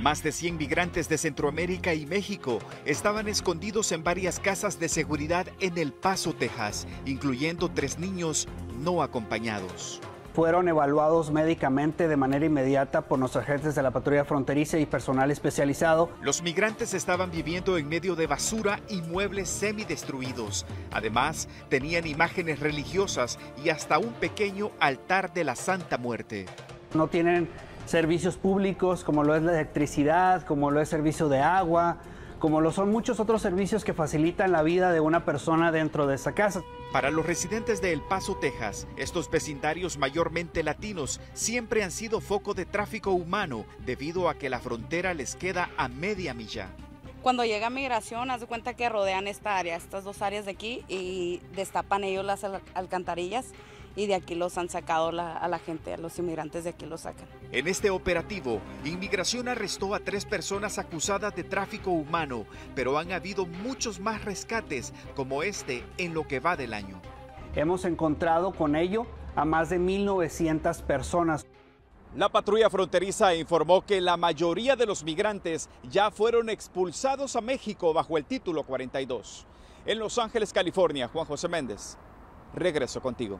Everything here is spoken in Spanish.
Más de 100 migrantes de Centroamérica y México estaban escondidos en varias casas de seguridad en El Paso, Texas, incluyendo tres niños no acompañados. Fueron evaluados médicamente de manera inmediata por nuestros agentes de la patrulla fronteriza y personal especializado. Los migrantes estaban viviendo en medio de basura y muebles semidestruidos. Además, tenían imágenes religiosas y hasta un pequeño altar de la Santa Muerte. No tienen servicios públicos como lo es la electricidad, como lo es servicio de agua, como lo son muchos otros servicios que facilitan la vida de una persona dentro de esa casa. Para los residentes de El Paso, Texas, estos vecindarios mayormente latinos siempre han sido foco de tráfico humano debido a que la frontera les queda a media milla. Cuando llega migración, haz de cuenta que rodean esta área, estas dos áreas de aquí, y destapan ellos las alcantarillas y de aquí los han sacado a la gente, a los inmigrantes de aquí los sacan. En este operativo, Inmigración arrestó a tres personas acusadas de tráfico humano, pero han habido muchos más rescates como este en lo que va del año. Hemos encontrado con ello a más de 1.900 personas. La patrulla fronteriza informó que la mayoría de los migrantes ya fueron expulsados a México bajo el título 42. En Los Ángeles, California, Juan José Méndez. Regreso contigo.